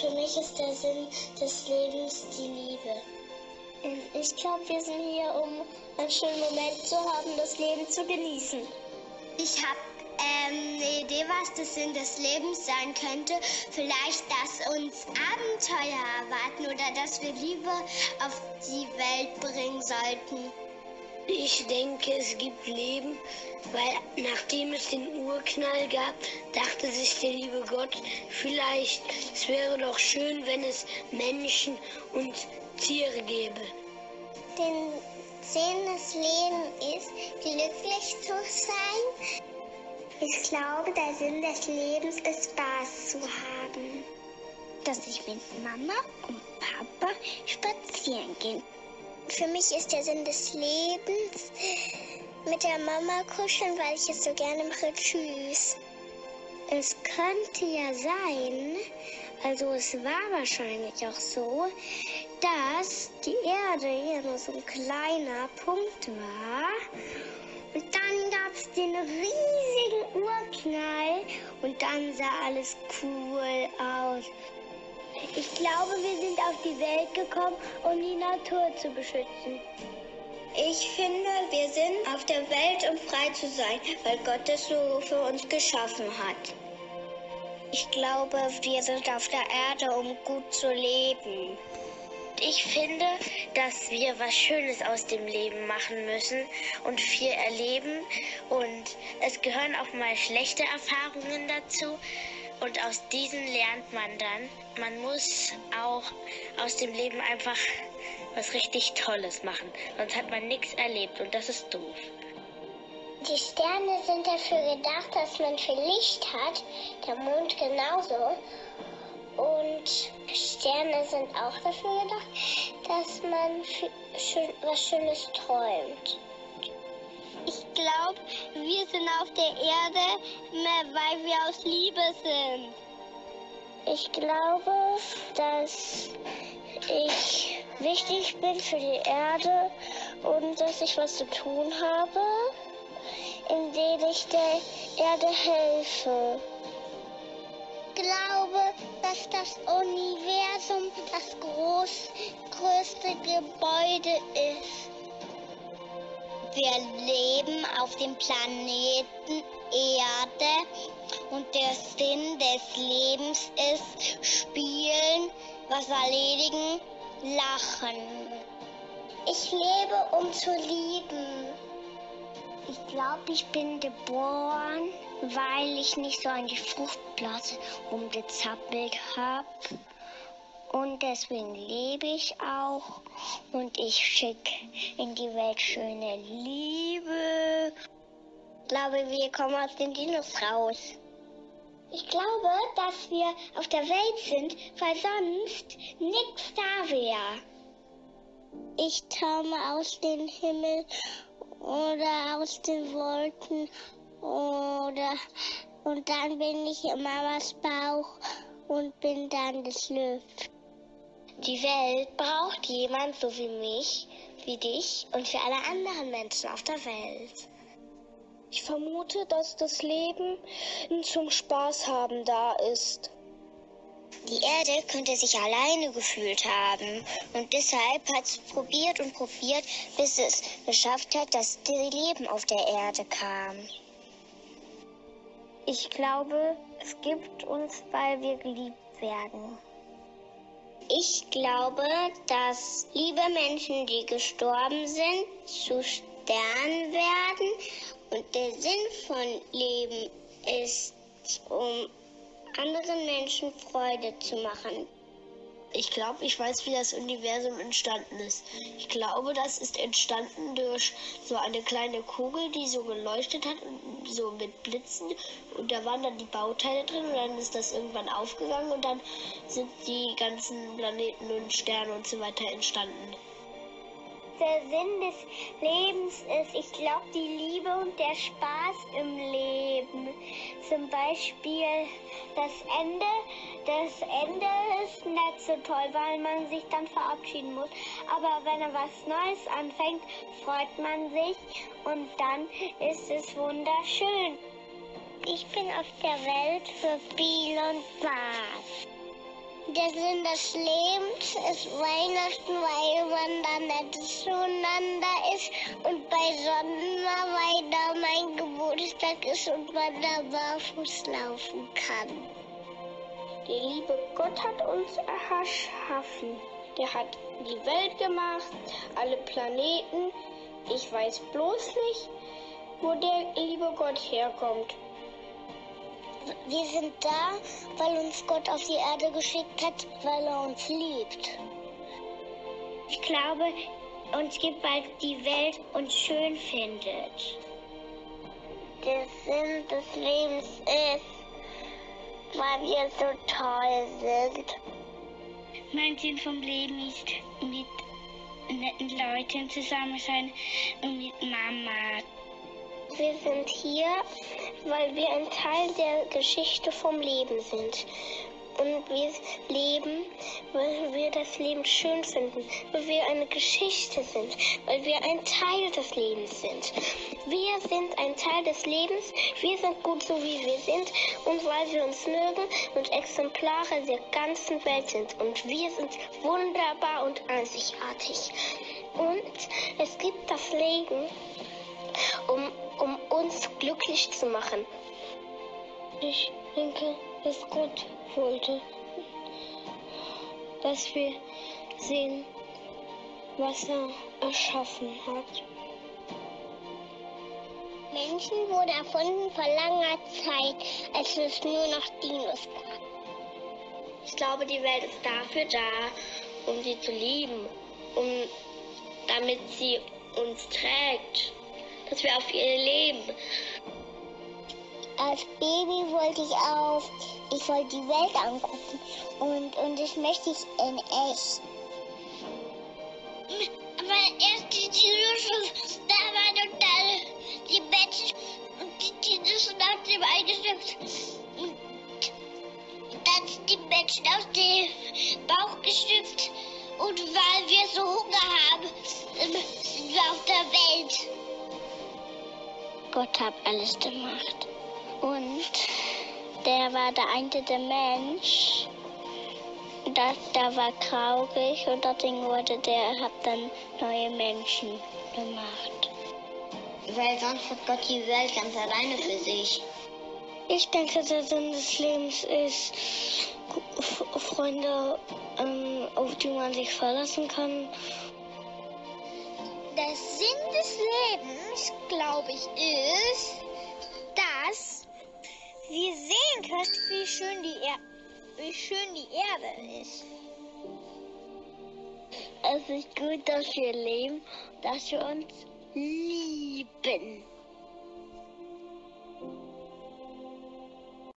Für mich ist der Sinn des Lebens die Liebe. Ich glaube, wir sind hier, um einen schönen Moment zu haben, das Leben zu genießen. Ich habe ähm, eine Idee, was der Sinn des Lebens sein könnte. Vielleicht, dass uns Abenteuer erwarten oder dass wir Liebe auf die Welt bringen sollten. Ich denke, es gibt Leben, weil nachdem es den Urknall gab, dachte sich der liebe Gott, vielleicht es wäre doch schön, wenn es Menschen und Tiere gäbe. Den Sinn des Lebens ist, glücklich zu sein. Ich glaube, der Sinn des Lebens ist, Spaß zu haben. Dass ich mit Mama und Papa spazieren gehe. Für mich ist der Sinn des Lebens mit der Mama kuscheln, weil ich es so gerne mache. Tschüss. Es könnte ja sein, also es war wahrscheinlich auch so, dass die Erde hier nur so ein kleiner Punkt war. Und dann gab es den riesigen Urknall und dann sah alles cool aus. Ich glaube, wir sind auf die Welt gekommen, um die Natur zu beschützen. Ich finde, wir sind auf der Welt, um frei zu sein, weil Gott es so für uns geschaffen hat. Ich glaube, wir sind auf der Erde, um gut zu leben. Ich finde, dass wir was Schönes aus dem Leben machen müssen und viel erleben. Und es gehören auch mal schlechte Erfahrungen dazu. Und aus diesen lernt man dann. Man muss auch aus dem Leben einfach was richtig Tolles machen. Sonst hat man nichts erlebt und das ist doof. Die Sterne sind dafür gedacht, dass man viel Licht hat, der Mond genauso. Und Sterne sind auch dafür gedacht, dass man was Schönes träumt. Ich glaube, wir sind auf der Erde, weil wir aus Liebe sind. Ich glaube, dass ich wichtig bin für die Erde und dass ich was zu tun habe indem ich der Erde helfe. Ich glaube, dass das Universum das groß, größte Gebäude ist. Wir leben auf dem Planeten Erde und der Sinn des Lebens ist spielen, was erledigen, lachen. Ich lebe, um zu lieben. Ich glaube, ich bin geboren, weil ich nicht so an die Fruchtblase rumgezappelt habe. Und deswegen lebe ich auch. Und ich schicke in die Welt schöne Liebe. Ich glaube, wir kommen aus den Dinos raus. Ich glaube, dass wir auf der Welt sind, weil sonst nichts da wäre. Ich komme aus dem Himmel oder aus den Wolken oder und dann bin ich in Mamas Bauch und bin dann geschlüpft. Die Welt braucht jemand so wie mich, wie dich und für alle anderen Menschen auf der Welt. Ich vermute, dass das Leben zum Spaß haben da ist. Die Erde könnte sich alleine gefühlt haben und deshalb hat es probiert und probiert, bis es geschafft hat, dass das Leben auf der Erde kam. Ich glaube, es gibt uns, weil wir geliebt werden. Ich glaube, dass liebe Menschen, die gestorben sind, zu Sternen werden und der Sinn von Leben ist, um anderen Menschen Freude zu machen. Ich glaube, ich weiß, wie das Universum entstanden ist. Ich glaube, das ist entstanden durch so eine kleine Kugel, die so geleuchtet hat, so mit Blitzen. Und da waren dann die Bauteile drin und dann ist das irgendwann aufgegangen und dann sind die ganzen Planeten und Sterne und so weiter entstanden. Der Sinn des Lebens ist. Ich glaube, die Liebe und der Spaß im Leben. Zum Beispiel das Ende. Das Ende ist nicht so toll, weil man sich dann verabschieden muss. Aber wenn er was Neues anfängt, freut man sich und dann ist es wunderschön. Ich bin auf der Welt für Spiel und Spaß. Der Sinn des Lebens ist Weihnachten, weil man dann nett zueinander ist und bei Sonnenmar, weil da mein Geburtstag ist und man da barfuß laufen kann. Der liebe Gott hat uns erschaffen. Der hat die Welt gemacht, alle Planeten. Ich weiß bloß nicht, wo der liebe Gott herkommt. Wir sind da, weil uns Gott auf die Erde geschickt hat, weil er uns liebt. Ich glaube, uns gibt, weil die Welt uns schön findet. Der Sinn des Lebens ist, weil wir so toll sind. Mein Sinn vom Leben ist, mit netten Leuten zusammen sein und mit Mama. Sind hier, weil wir ein Teil der Geschichte vom Leben sind. Und wir leben, weil wir das Leben schön finden, weil wir eine Geschichte sind, weil wir ein Teil des Lebens sind. Wir sind ein Teil des Lebens, wir sind gut so wie wir sind und weil wir uns mögen und Exemplare der ganzen Welt sind. Und wir sind wunderbar und einzigartig. Und es gibt das Leben, um, glücklich zu machen. Ich denke, dass Gott wollte, dass wir sehen, was er erschaffen hat. Menschen wurden erfunden vor langer Zeit, als es nur noch Dinos gab. Ich glaube, die Welt ist dafür da, um sie zu lieben, um, damit sie uns trägt, dass wir auf ihr leben. Als Baby wollte ich auf, ich wollte die Welt angucken und, und das möchte ich in echt. Mein erstes Dinosauer, da war total die Menschen und die Dinos nach dem eingeschöpft. Und dann sind die Menschen aus dem Bauch geschlüpft und weil wir so Hunger haben, sind wir auf der Welt. Gott hat alles gemacht. Und der war der einzige Mensch, das, der war traurig und deswegen wurde der, hat dann neue Menschen gemacht. Weil sonst hat Gott die Welt ganz alleine für sich. Ich denke, der Sinn des Lebens ist, Freunde, ähm, auf die man sich verlassen kann. Der Sinn des Lebens, glaube ich, ist, wir sehen können, wie schön die, er wie schön die Erde ist. Es ist gut, dass wir leben, dass wir uns lieben.